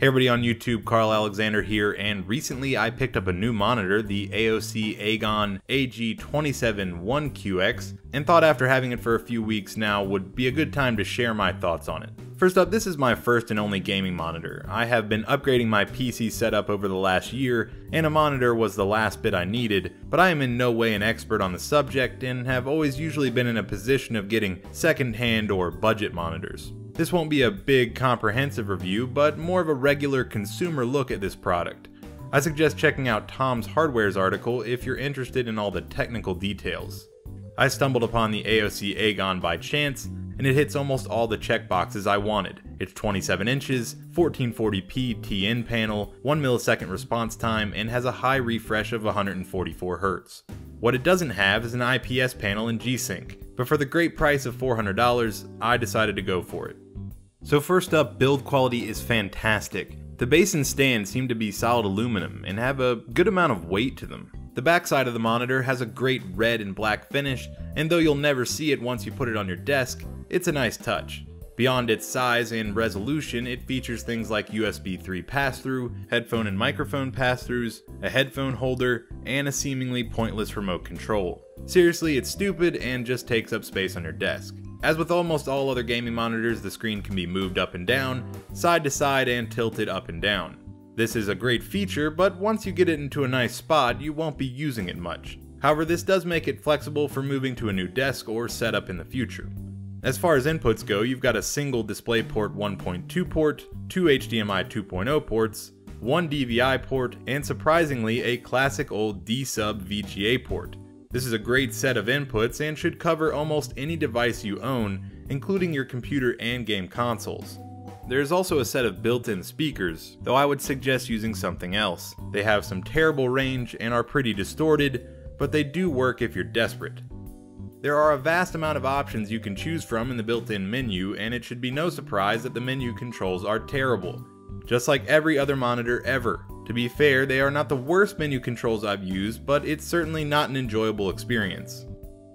Hey everybody on YouTube, Karl Alexander here, and recently I picked up a new monitor, the AOC Agon AG271QX, and thought after having it for a few weeks now would be a good time to share my thoughts on it. First up, this is my first and only gaming monitor. I have been upgrading my PC setup over the last year, and a monitor was the last bit I needed, but I am in no way an expert on the subject and have always usually been in a position of getting second-hand or budget monitors. This won't be a big comprehensive review, but more of a regular consumer look at this product. I suggest checking out Tom's Hardware's article if you're interested in all the technical details. I stumbled upon the AOC Agon by chance, and it hits almost all the checkboxes I wanted. It's 27 inches, 1440p TN panel, 1 millisecond response time, and has a high refresh of 144 Hz. What it doesn't have is an IPS panel and G-Sync, but for the great price of $400, I decided to go for it. So first up, build quality is fantastic. The base and stand seem to be solid aluminum and have a good amount of weight to them. The backside of the monitor has a great red and black finish, and though you'll never see it once you put it on your desk, it's a nice touch. Beyond its size and resolution, it features things like USB 3 pass-through, headphone and microphone pass-throughs, a headphone holder, and a seemingly pointless remote control. Seriously, it's stupid and just takes up space on your desk. As with almost all other gaming monitors, the screen can be moved up and down, side to side, and tilted up and down. This is a great feature, but once you get it into a nice spot, you won't be using it much. However, this does make it flexible for moving to a new desk or setup in the future. As far as inputs go, you've got a single DisplayPort 1.2 port, two HDMI 2.0 ports, one DVI port, and surprisingly a classic old D-sub VGA port. This is a great set of inputs and should cover almost any device you own, including your computer and game consoles. There is also a set of built-in speakers, though I would suggest using something else. They have some terrible range and are pretty distorted, but they do work if you're desperate. There are a vast amount of options you can choose from in the built-in menu, and it should be no surprise that the menu controls are terrible, just like every other monitor ever. To be fair, they are not the worst menu controls I've used, but it's certainly not an enjoyable experience.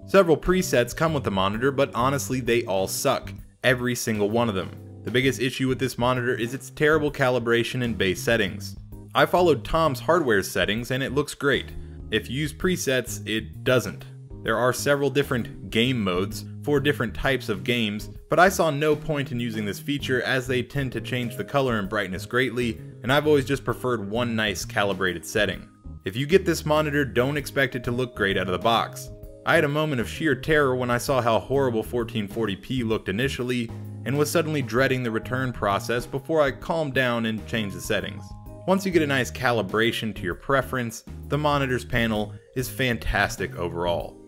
Several presets come with the monitor, but honestly they all suck. Every single one of them. The biggest issue with this monitor is its terrible calibration and base settings. I followed Tom's hardware settings and it looks great. If you use presets, it doesn't. There are several different game modes for different types of games, but I saw no point in using this feature as they tend to change the color and brightness greatly, and I've always just preferred one nice calibrated setting. If you get this monitor, don't expect it to look great out of the box. I had a moment of sheer terror when I saw how horrible 1440p looked initially, and was suddenly dreading the return process before I calmed down and changed the settings. Once you get a nice calibration to your preference, the monitor's panel is fantastic overall.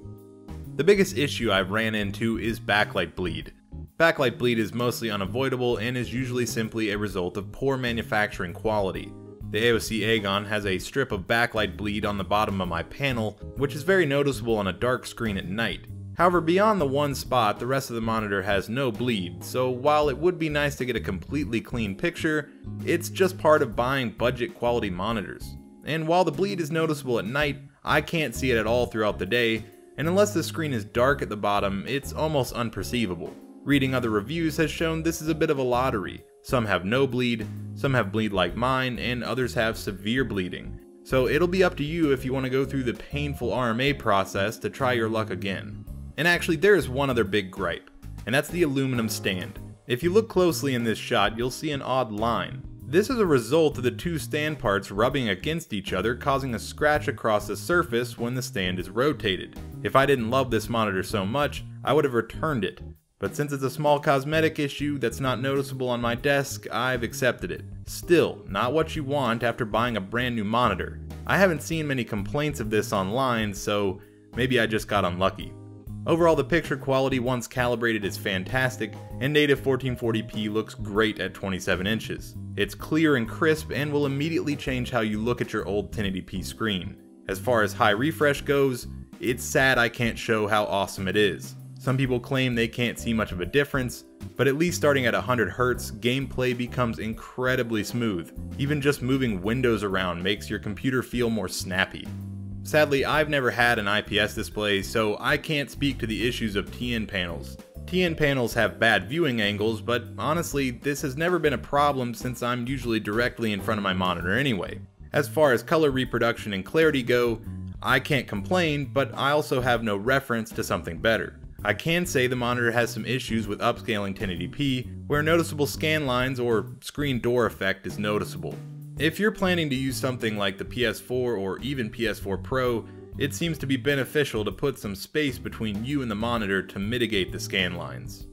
The biggest issue I've ran into is backlight bleed. Backlight bleed is mostly unavoidable and is usually simply a result of poor manufacturing quality. The AOC Agon has a strip of backlight bleed on the bottom of my panel, which is very noticeable on a dark screen at night. However, beyond the one spot, the rest of the monitor has no bleed, so while it would be nice to get a completely clean picture, it's just part of buying budget quality monitors. And while the bleed is noticeable at night, I can't see it at all throughout the day, and unless the screen is dark at the bottom, it's almost unperceivable. Reading other reviews has shown this is a bit of a lottery. Some have no bleed, some have bleed like mine, and others have severe bleeding. So it'll be up to you if you want to go through the painful RMA process to try your luck again. And actually, there is one other big gripe, and that's the aluminum stand. If you look closely in this shot, you'll see an odd line. This is a result of the two stand parts rubbing against each other causing a scratch across the surface when the stand is rotated. If I didn't love this monitor so much, I would have returned it. But since it's a small cosmetic issue that's not noticeable on my desk, I've accepted it. Still, not what you want after buying a brand new monitor. I haven't seen many complaints of this online, so maybe I just got unlucky. Overall, the picture quality once calibrated is fantastic, and native 1440p looks great at 27 inches. It's clear and crisp and will immediately change how you look at your old 1080p screen. As far as high refresh goes, it's sad I can't show how awesome it is. Some people claim they can't see much of a difference, but at least starting at 100Hz, gameplay becomes incredibly smooth. Even just moving windows around makes your computer feel more snappy. Sadly, I've never had an IPS display, so I can't speak to the issues of TN panels. TN panels have bad viewing angles, but honestly, this has never been a problem since I'm usually directly in front of my monitor anyway. As far as color reproduction and clarity go, I can't complain, but I also have no reference to something better. I can say the monitor has some issues with upscaling 1080p, where noticeable scan lines or screen door effect is noticeable. If you're planning to use something like the PS4 or even PS4 Pro, it seems to be beneficial to put some space between you and the monitor to mitigate the scan lines.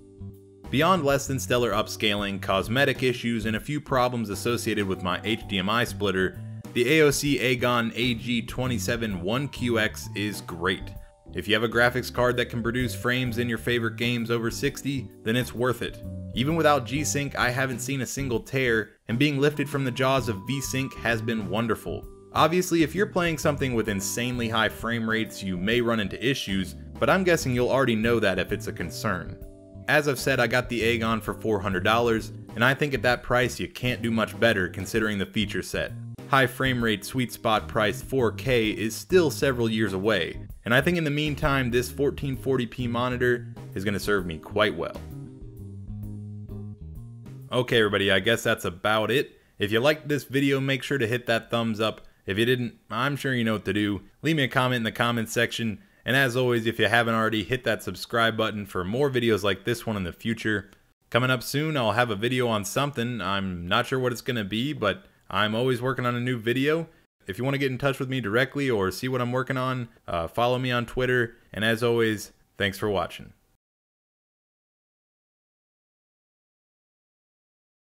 Beyond less than stellar upscaling, cosmetic issues, and a few problems associated with my HDMI splitter, the AOC Agon AG271QX is great. If you have a graphics card that can produce frames in your favorite games over 60, then it's worth it. Even without G-Sync, I haven't seen a single tear, and being lifted from the jaws of V-Sync has been wonderful. Obviously, if you're playing something with insanely high frame rates, you may run into issues, but I'm guessing you'll already know that if it's a concern. As I've said, I got the Agon for $400, and I think at that price you can't do much better considering the feature set high frame rate sweet spot price 4K is still several years away, and I think in the meantime this 1440p monitor is going to serve me quite well. Okay everybody, I guess that's about it. If you liked this video, make sure to hit that thumbs up. If you didn't, I'm sure you know what to do. Leave me a comment in the comments section, and as always, if you haven't already, hit that subscribe button for more videos like this one in the future. Coming up soon, I'll have a video on something. I'm not sure what it's going to be, but I'm always working on a new video. If you want to get in touch with me directly or see what I'm working on, uh, follow me on Twitter. And as always, thanks for watching.